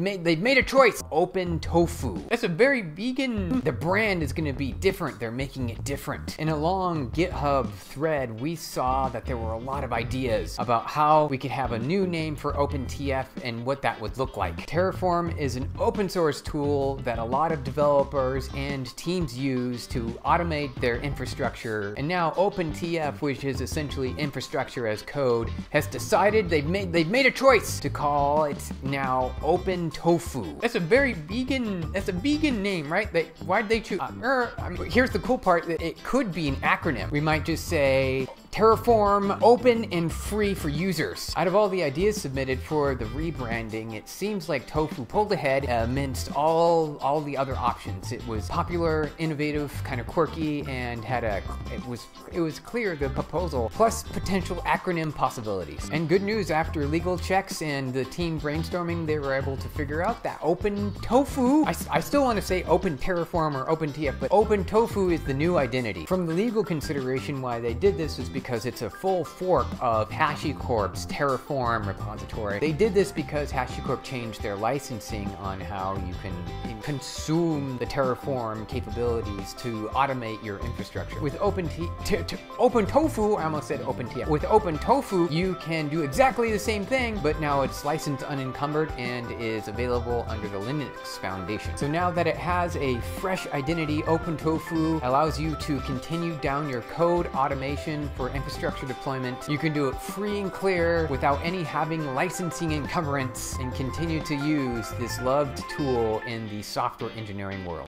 made they've made a choice. Open tofu. That's a very vegan. The brand is gonna be different. They're making it different. In a long GitHub thread, we saw that there were a lot of ideas about how we could have a new name for OpenTF and what that would look like. Terraform is an open source tool that a lot of developers and teams use to automate their infrastructure. And now OpenTF, which is essentially infrastructure as code, has decided they've made they've made a choice to call it now Open Tofu. That's a very vegan. That's a vegan name, right? They, why'd they choose? Uh, er, I mean, here's the cool part: that it could be an acronym. We might just say Terraform open and free for users. Out of all the ideas submitted for the rebranding, it seems like Tofu pulled ahead amidst all all the other options. It was popular, innovative, kind of quirky, and had a it was it was clear the proposal plus potential acronym possibilities. And good news after legal checks and the team brainstorming, they were able to figure out that Open Tofu. I, I still want to say Open Terraform or Open TF, but Open Tofu is the new identity. From the legal consideration why they did this is because because it's a full fork of HashiCorp's Terraform repository. They did this because HashiCorp changed their licensing on how you can consume the Terraform capabilities to automate your infrastructure. With Open, Open I almost said OpenTF. With Open Tofu, you can do exactly the same thing, but now it's licensed unencumbered and is available under the Linux Foundation. So now that it has a fresh identity, Open Tofu allows you to continue down your code automation infrastructure deployment. You can do it free and clear without any having licensing encumbrance and continue to use this loved tool in the software engineering world.